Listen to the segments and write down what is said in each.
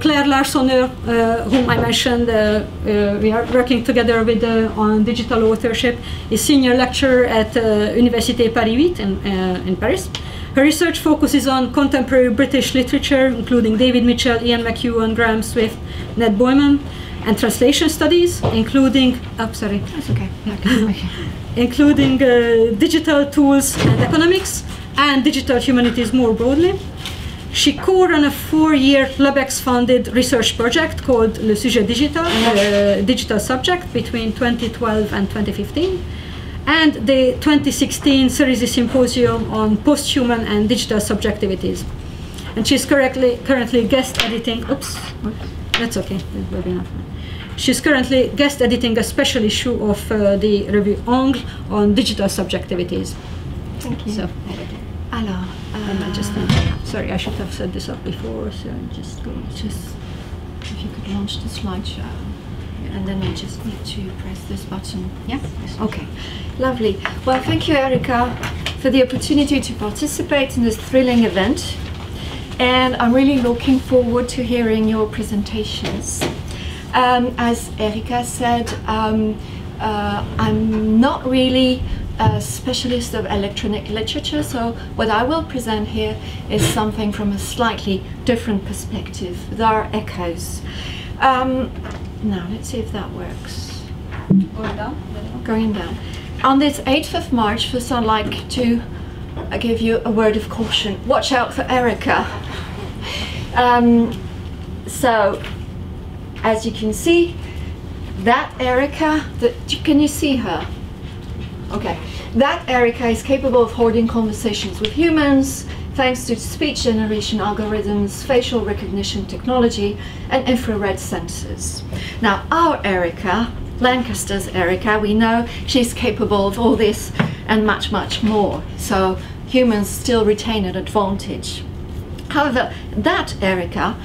Claire Larsonneur, uh, whom I mentioned, uh, uh, we are working together with uh, on digital authorship, is senior lecturer at uh, Université Paris 8 in, uh, in Paris. Her research focuses on contemporary British literature, including David Mitchell, Ian McEwan, Graham Swift, Ned Beauman, and translation studies, including, oh, sorry, That's okay. Okay. okay. including uh, digital tools and economics and digital humanities more broadly. She co-ran a four-year LabEx-funded research project called Le Sujet Digital, uh, digital subject, between 2012 and 2015, and the 2016 Cerisy Symposium on Post-Human and Digital Subjectivities. And she's currently, currently guest editing, oops, that's okay, that will be enough. She's currently guest editing a special issue of uh, the review Angle on digital subjectivities. Thank you. So, sorry, I should have set this up before, so I'm just going to. just if you could launch the slideshow, and then I just need to press this button. Yeah. Okay. Lovely. Well, thank you, Erica, for the opportunity to participate in this thrilling event, and I'm really looking forward to hearing your presentations. Um, as Erica said, um, uh, I'm not really a specialist of electronic literature, so what I will present here is something from a slightly different perspective. There are echoes. Um, now, let's see if that works. Going down? Going down. On this 8th of March, first I'd like to uh, give you a word of caution. Watch out for Erica. Um, so, as you can see, that Erica, the, can you see her? Okay. That Erica is capable of holding conversations with humans thanks to speech generation algorithms, facial recognition technology, and infrared sensors. Now, our Erica, Lancaster's Erica, we know she's capable of all this and much, much more. So humans still retain an advantage. However, that Erica,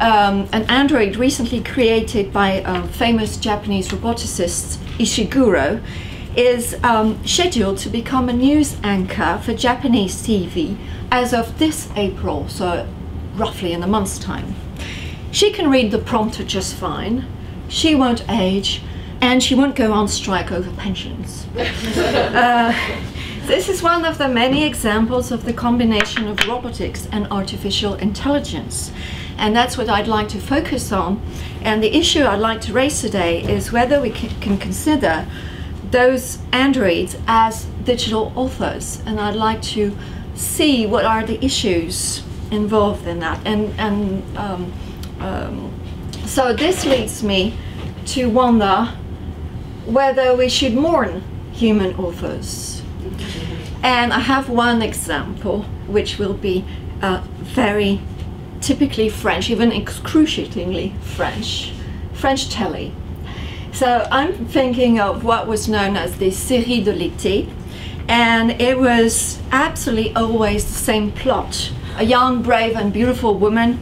um, an android recently created by a famous Japanese roboticist Ishiguro, is um, scheduled to become a news anchor for Japanese TV as of this April, so roughly in a month's time. She can read the prompter just fine, she won't age, and she won't go on strike over pensions. uh, this is one of the many examples of the combination of robotics and artificial intelligence. And that's what I'd like to focus on. And the issue I'd like to raise today is whether we can, can consider those androids as digital authors. And I'd like to see what are the issues involved in that. And, and um, um, so this leads me to wonder whether we should mourn human authors. And I have one example, which will be uh, very typically French, even excruciatingly French, French telly. So I'm thinking of what was known as the série de l'été, and it was absolutely always the same plot. A young, brave, and beautiful woman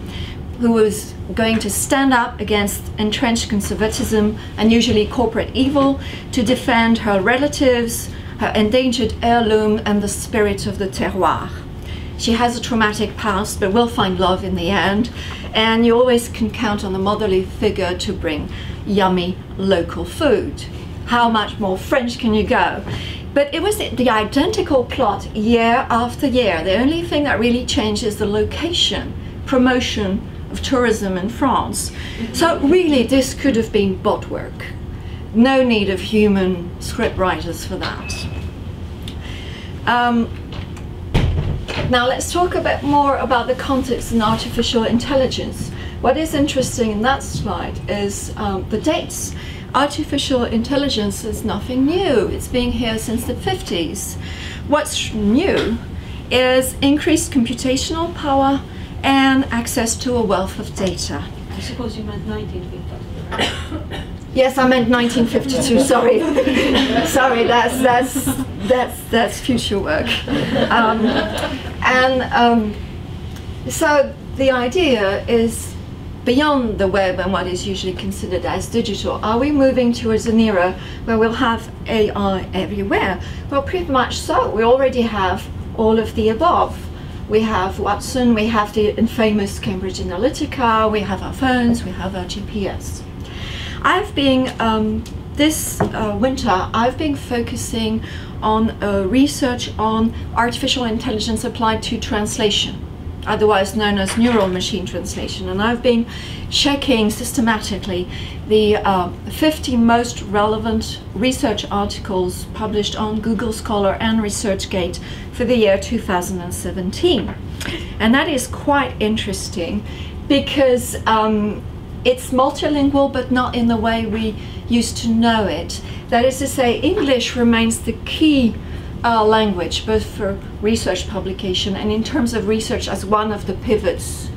who was going to stand up against entrenched conservatism and usually corporate evil to defend her relatives, her endangered heirloom, and the spirit of the terroir. She has a traumatic past, but will find love in the end, and you always can count on the motherly figure to bring yummy local food. How much more French can you go? But it was the identical plot year after year. The only thing that really changed is the location, promotion of tourism in France. So really this could have been bot work. No need of human script writers for that. Um, now let's talk a bit more about the context in artificial intelligence. What is interesting in that slide is um, the dates. Artificial intelligence is nothing new. It's been here since the 50s. What's new is increased computational power and access to a wealth of data. I suppose you meant 1950. Yes, I meant 1952. Sorry, sorry. That's that's that's that's future work. Um, and um, so the idea is beyond the web and what is usually considered as digital. Are we moving towards an era where we'll have AI everywhere? Well, pretty much so. We already have all of the above. we have Watson, we have the infamous Cambridge Analytica, we have our phones, we have our GPS. I've been, um, this uh, winter, I've been focusing on uh, research on artificial intelligence applied to translation otherwise known as neural machine translation. And I've been checking systematically the uh, 50 most relevant research articles published on Google Scholar and ResearchGate for the year 2017. And that is quite interesting because um, it's multilingual, but not in the way we used to know it. That is to say, English remains the key uh, language, both for research publication and in terms of research as one of the pivots.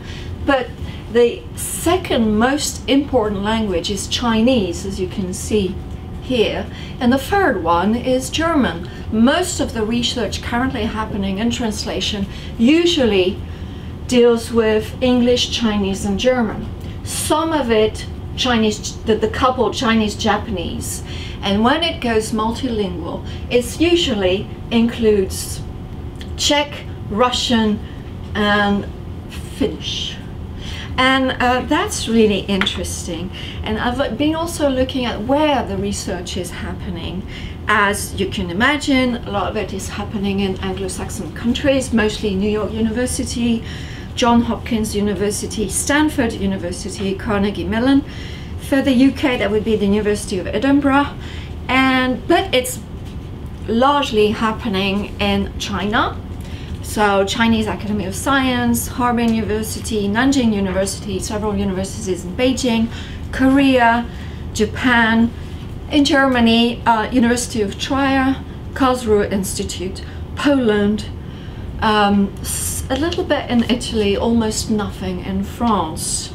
But the second most important language is Chinese, as you can see here, and the third one is German. Most of the research currently happening in translation usually deals with English, Chinese, and German. Some of it Chinese, the, the couple Chinese Japanese, and when it goes multilingual, it usually includes Czech, Russian, and Finnish. And uh, that's really interesting. And I've been also looking at where the research is happening. As you can imagine, a lot of it is happening in Anglo-Saxon countries, mostly New York University, John Hopkins University, Stanford University, Carnegie Mellon, for the UK, that would be the University of Edinburgh, and but it's largely happening in China. So Chinese Academy of Science, Harbin University, Nanjing University, several universities in Beijing, Korea, Japan, in Germany, uh, University of Trier, Karlsruhe Institute, Poland, um, a little bit in Italy, almost nothing in France.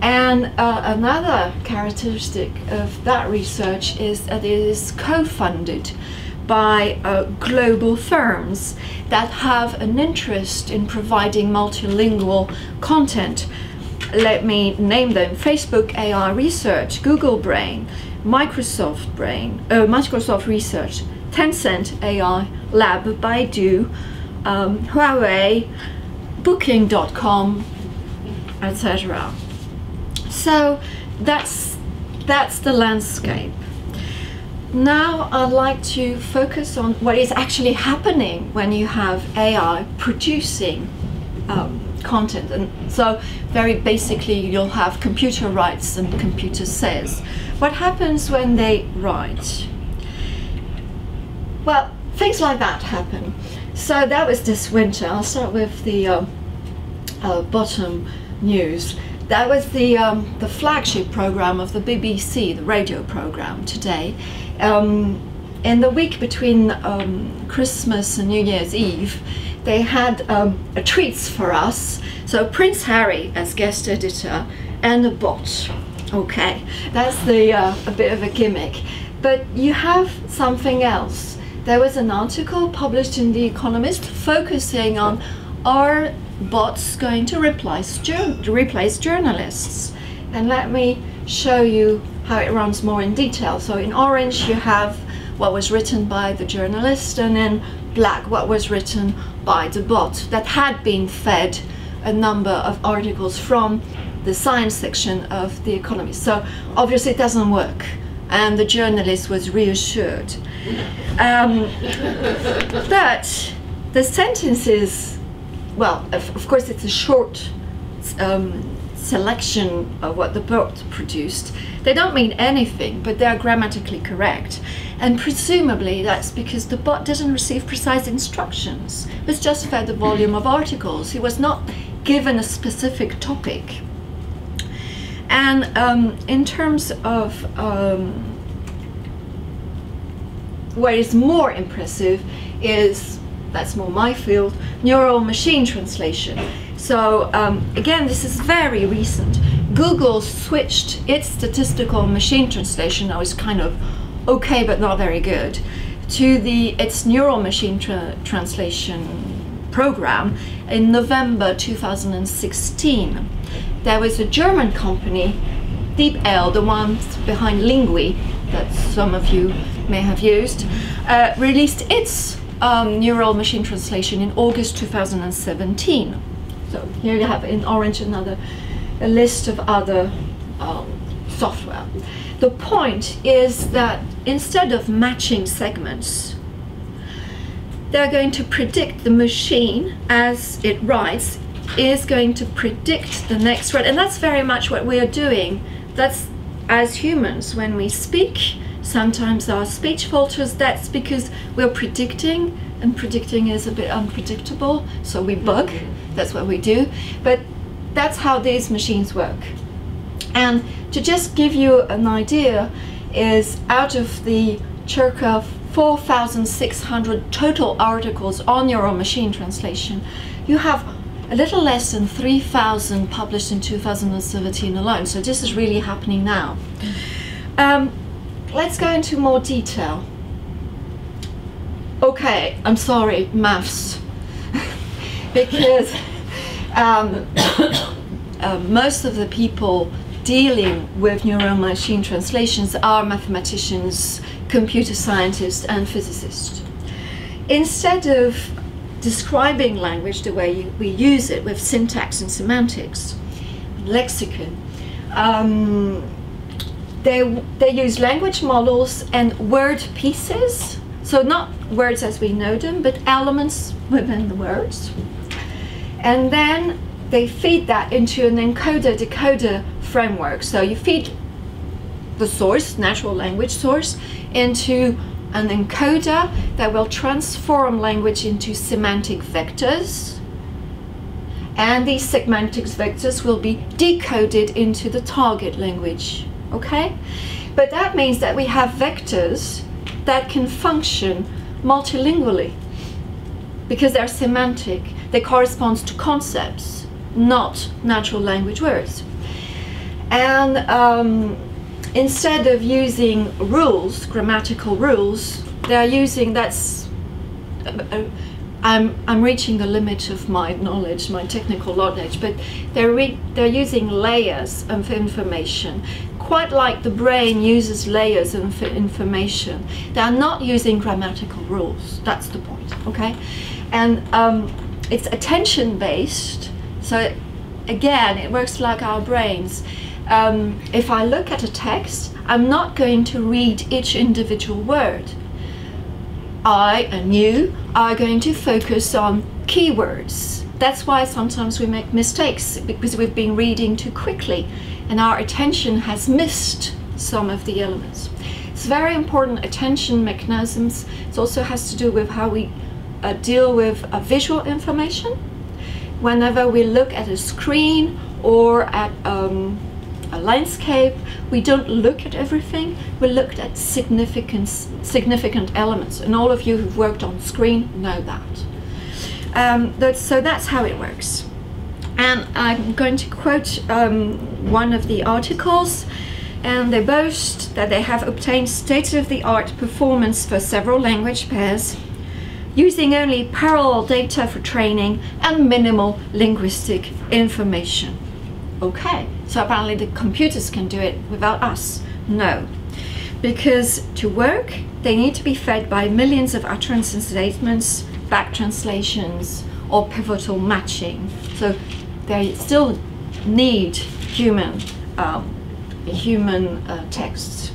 And uh, another characteristic of that research is that it is co-funded by uh, global firms that have an interest in providing multilingual content. Let me name them Facebook AI Research, Google Brain, Microsoft Brain, uh, Microsoft Research, Tencent AI Lab, Baidu, um, Huawei, Booking.com, etc. So that's, that's the landscape. Now I'd like to focus on what is actually happening when you have AI producing um, content. And so very basically you'll have computer writes and computer says. What happens when they write? Well, things like that happen. So that was this winter. I'll start with the uh, uh, bottom news. That was the, um, the flagship program of the BBC, the radio program today. Um, in the week between um, Christmas and New Year's Eve, they had um, treats for us. So Prince Harry as guest editor and a bot. Okay, that's the uh, a bit of a gimmick. But you have something else. There was an article published in The Economist focusing on are bots going to replace, replace journalists. And let me show you how it runs more in detail. So in orange you have what was written by the journalist and in black what was written by the bot that had been fed a number of articles from the science section of The Economist. So obviously it doesn't work and the journalist was reassured. Um, but the sentences well, of, of, course, it's a short um, selection of what the bot produced. They don't mean anything, but they're grammatically correct. And presumably that's because the bot didn't receive precise instructions. It was just fed a volume of articles. He was not given a specific topic. And um, in terms of um, what is more impressive is that's more my field, neural machine translation. So um, again, this is very recent. Google switched its statistical machine translation, now it's kind of okay but not very good, to the its neural machine tra translation program in November 2016. There was a German company, DeepL, the ones behind Linguee, that some of you may have used, uh, released its um, neural machine translation in August 2017. So here you have in orange another a list of other um, software. The point is that instead of matching segments, they're going to predict the machine as it writes is going to predict the next word and that's very much what we are doing. That's as humans when we speak sometimes our speech falters. That's because we're predicting and predicting is a bit unpredictable so we bug. That's what we do. But that's how these machines work. And to just give you an idea is out of the circa 4,600 total articles on neural machine translation, you have a little less than 3,000 published in 2017 alone. So this is really happening now. Um, let's go into more detail. Okay, I'm sorry, maths. because um, uh, most of the people dealing with neural machine translations are mathematicians, computer scientists, and physicists. Instead of describing language the way you, we use it with syntax and semantics, lexicon, um, they, they use language models and word pieces, so not words as we know them, but elements within the words. And then they feed that into an encoder decoder framework. So you feed the source, natural language source, into an encoder that will transform language into semantic vectors. And these semantic vectors will be decoded into the target language. Okay? But that means that we have vectors that can function multilingually because they're semantic. They correspond to concepts, not natural language words. And um, instead of using rules, grammatical rules, they're using that's. Uh, uh, I'm, I'm reaching the limit of my knowledge, my technical knowledge, but they're, re- they're using layers of information, quite like the brain uses layers of information. They're not using grammatical rules. That's the point, okay? And um, it's attention based, so again, it works like our brains um, if I look at a text, I'm not going to read each individual word. I and you are going to focus on keywords. That's why sometimes we make mistakes because we've been reading too quickly and our attention has missed some of the elements. It's very important attention mechanisms. It also has to do with how we uh, deal with uh, visual information. Whenever we look at a screen or at um, a landscape, we don't look at everything, we looked at significant, significant elements. And all of you who've worked on screen know that. Um, that so that's how it works. And I'm going to quote um, one of the articles and they boast that they have obtained state-of-the-art performance for several language pairs using only parallel data for training and minimal linguistic information. Okay, so apparently the computers can do it without us. No. Because to work, they need to be fed by millions of utterance and statements, back translations, or pivotal matching. So they still need human, um, human uh, texts.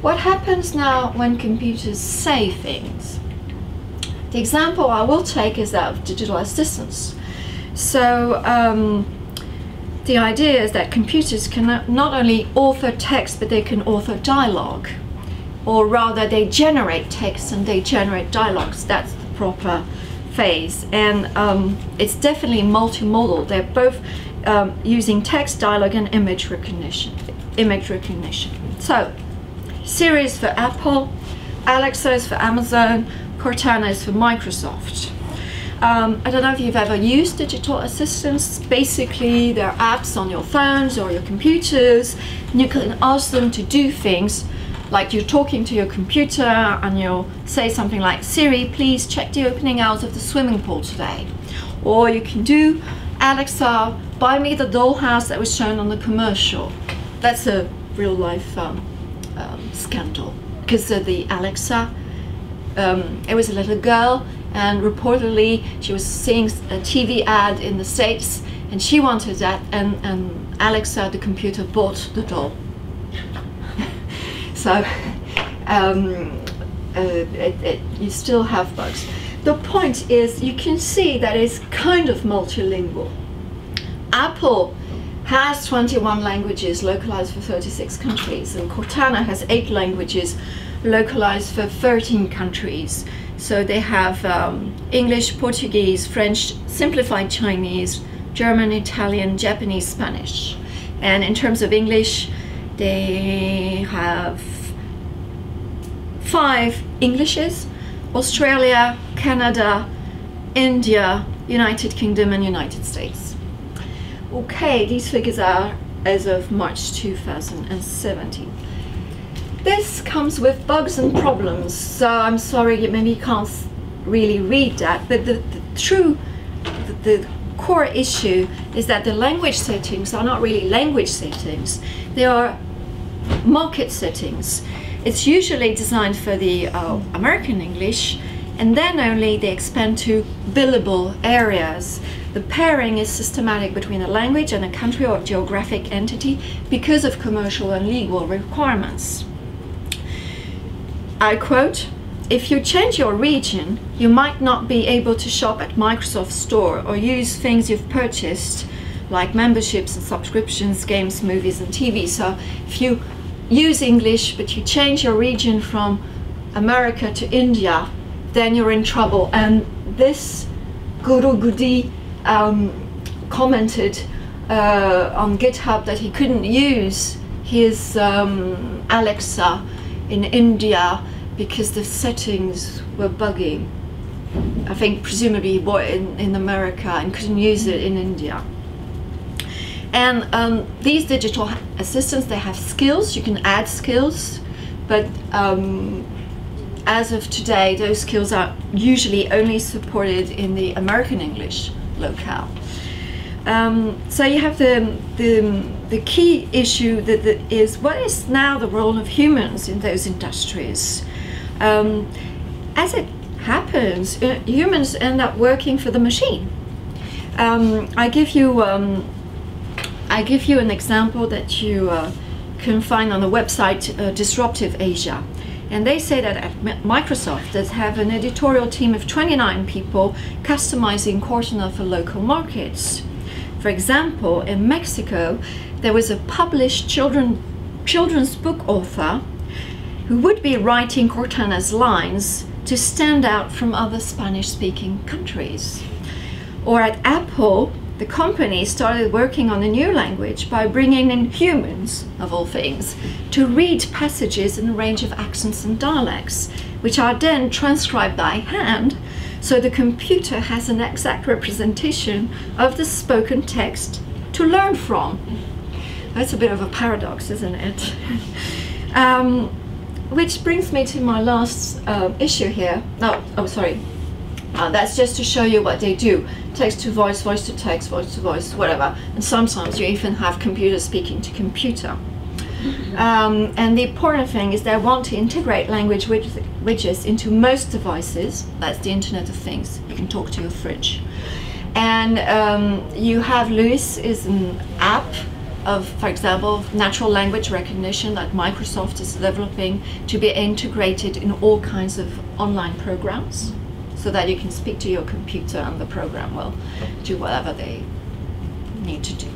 What happens now when computers say things? The example I will take is that of digital assistants. So um, the idea is that computers can not only author text, but they can author dialogue. Or rather, they generate text and they generate dialogues. That's the proper phase. And um, it's definitely multimodal. They're both um, using text, dialogue, and image recognition. Image recognition. So, Siri is for Apple, Alexa is for Amazon, Cortana is for Microsoft. Um, I don't know if you've ever used digital assistants. Basically, they're apps on your phones or your computers, and you can ask them to do things like you're talking to your computer and you'll say something like, Siri, please check the opening hours of the swimming pool today. Or you can do, Alexa, buy me the dollhouse that was shown on the commercial. That's a real life um, um, scandal because the Alexa um, it was a little girl, and reportedly she was seeing a TV ad in the States, and she wanted that, and, and Alexa, the computer, bought the doll. so um, uh, it, it, you still have bugs. The point is, you can see that it's kind of multilingual. Apple has 21 languages localized for 36 countries, and Cortana has eight languages localized for 13 countries. So they have um, English, Portuguese, French, simplified Chinese, German, Italian, Japanese, Spanish. And in terms of English, they have five Englishes Australia, Canada, India, United Kingdom, and United States. Okay, these figures are as of March 2017. This comes with bugs and problems, so I'm sorry, maybe you can't really read that, but the, the true, the, the core issue is that the language settings are not really language settings, they are market settings. It's usually designed for the uh, American English and then only they expand to billable areas. The pairing is systematic between a language and a country or geographic entity because of commercial and legal requirements. I quote, if you change your region, you might not be able to shop at Microsoft Store or use things you've purchased like memberships and subscriptions, games, movies and TV. So if you use English, but you change your region from America to India, then you're in trouble. And this Guru Gudi um, commented uh, on GitHub that he couldn't use his um, Alexa in India because the settings were buggy. I think presumably bought in, in America and couldn't use it in India. And um, these digital assistants, they have skills, you can add skills, but um, as of today, those skills are usually only supported in the American English locale. Um, so you have the, the, the key issue that, that is what is now the role of humans in those industries? Um, as it happens, uh, humans end up working for the machine. Um, I give you um, I give you an example that you uh, can find on the website uh, Disruptive Asia. And they say that at Microsoft they have an editorial team of 29 people customizing Cortana for local markets. For example, in Mexico, there was a published children, children's book author who would be writing Cortana's lines to stand out from other Spanish-speaking countries. Or at Apple, the company started working on a new language by bringing in humans, of all things, to read passages in a range of accents and dialects, which are then transcribed by hand so the computer has an exact representation of the spoken text to learn from. That's a bit of a paradox, isn't it? um, which brings me to my last uh, issue here. No, oh, sorry. Uh, that's just to show you what they do text to voice, voice to text, voice to voice, whatever. And sometimes you even have computer speaking to computer. Um, and the important thing is they want to integrate language widgets into most devices. That's the Internet of Things. You can talk to your fridge. And um, you have LUIS is an app of, for example, natural language recognition that Microsoft is developing to be integrated in all kinds of online programs so that you can speak to your computer and the program will do whatever they need to do.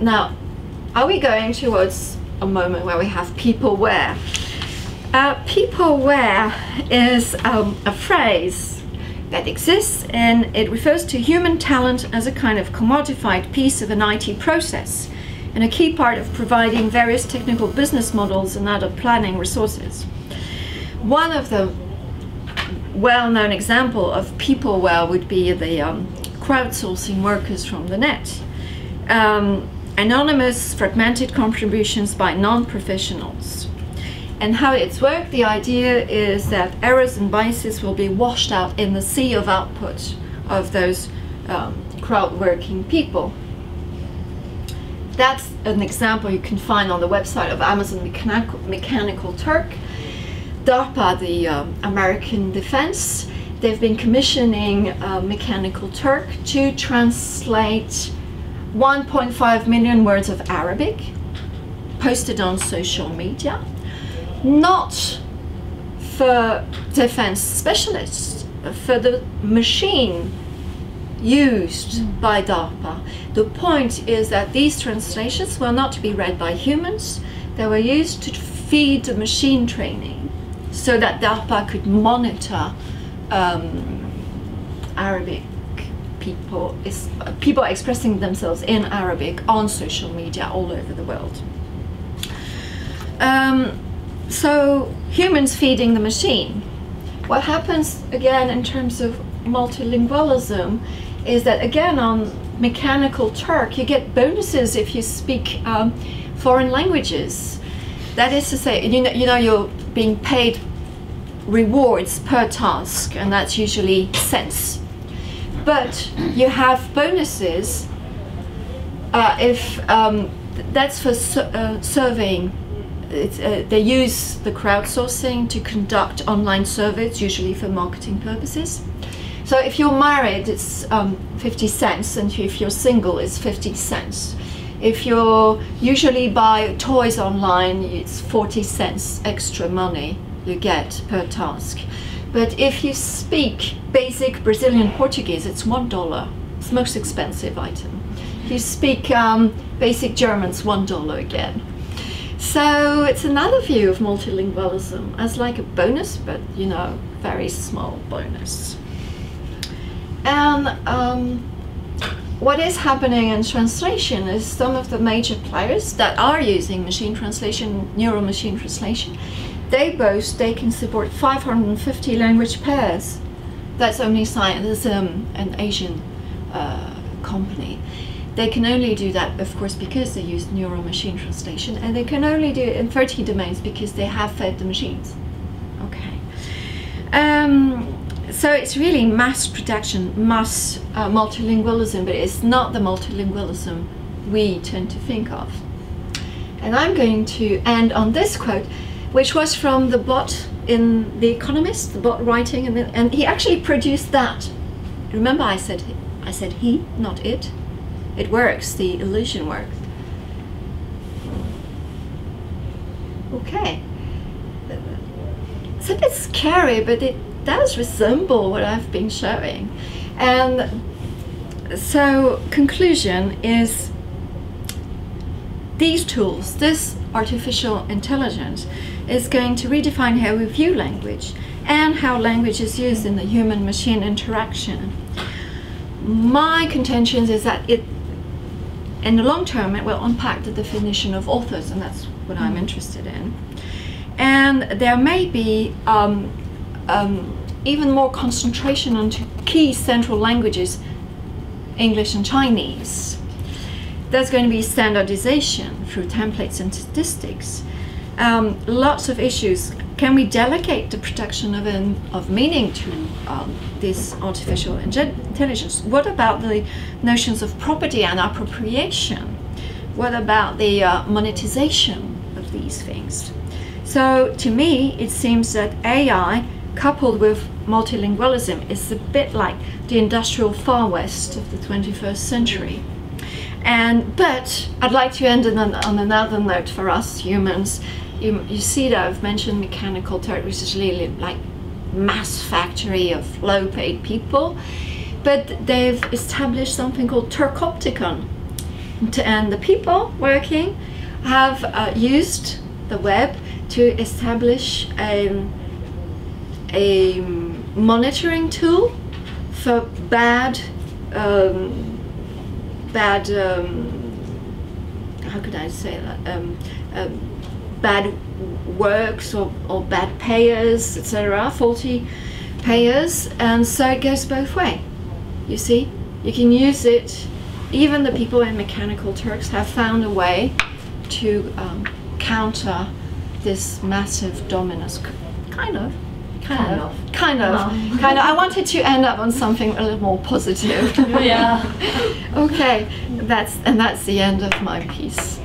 Now, are we going towards a moment where we have peopleware? Uh, peopleware is um, a phrase that exists and it refers to human talent as a kind of commodified piece of an IT process and a key part of providing various technical business models and other planning resources. One of the well-known example of people peopleware would be the um, crowdsourcing workers from the net. Um, anonymous fragmented contributions by non-professionals. And how it's worked, the idea is that errors and biases will be washed out in the sea of output of those um, crowd working people. That's an example you can find on the website of Amazon Mechanical, Turk DARPA, the um, American Defense, they've been commissioning uh, Mechanical Turk to translate 1.5 million words of Arabic posted on social media, not for defense specialists, for the machine used by DARPA. The point is that these translations were not to be read by humans, they were used to feed the machine training so that DARPA could monitor um, Arabic people, is, people expressing themselves in Arabic on social media all over the world. Um, so humans feeding the machine. What happens again in terms of multilingualism is that again on mechanical Turk you get bonuses if you speak um, foreign languages. That is to say, you know, you know you're being paid rewards per task, and that's usually cents. But you have bonuses uh, if um, that's for uh, surveying uh, they use the crowdsourcing to conduct online surveys, usually for marketing purposes. So if you're married, it's um, 50 cents, and if you're single, it's 50 cents. If you usually buy toys online, it's 40 cents extra money you get per task. But if you speak basic Brazilian Portuguese, it's one dollar. It's the most expensive item. If you speak um, basic German, it's one dollar again. So it's another view of multilingualism as like a bonus, but you know, very small bonus. And um, what is happening in translation is some of the major players that are using machine translation, neural machine translation, they boast they can support 550 language pairs. That's Omniscien, um, an Asian uh, company. They can only do that, of course, because they use neural machine translation, and they can only do it in 30 domains because they have fed the machines. Okay. Um, so it's really mass production, mass uh, multilingualism, but it's not the multilingualism we tend to think of. And I'm going to end on this quote, which was from the bot in The Economist, the bot writing, and, the, and he actually produced that. Remember I said, I said he, not it it works, the illusion works. Okay. It's a bit scary, but it does resemble what I've been showing. And so, conclusion is these tools, this artificial intelligence, is going to redefine how we view language and how language is used in the human machine interaction. My contention is that it in the long term, it will unpack the definition of authors, and that's what I'm mm. interested in. And there may be um, um, even more concentration on key central languages, English and Chinese. There's going to be standardization through templates and statistics. Um, lots of issues can we delegate the production of, an, of meaning to um, this artificial intelligence? What about the notions of property and appropriation? What about the uh, monetization of these things? So to me, it seems that AI coupled with multilingualism is a bit like the industrial far west of the 21st century. And but I'd like to end on, on another note for us humans you, you see that I've mentioned Mechanical Turk, which is really like mass factory of low paid people. But they've established something called Turkopticon. And the people working have uh, used the web to establish um, a monitoring tool for bad, um, bad, um, how could I say that? Um, um bad works or, or bad payers, etc., faulty payers, and so it goes both way. You see, you can use it. Even the people in Mechanical Turks have found a way to um, counter this massive dominance. Kind of. Kind, of. Kind of. Kind of. I wanted to end up on something a little more positive. yeah. okay. That's and that's the end of my piece.